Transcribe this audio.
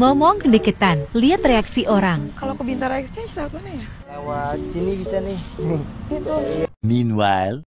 Ngomong kedeketan, lihat reaksi orang. Kalau ke Bintara Exchange lewat mana ya? Lewat sini bisa nih. Situ. Meanwhile,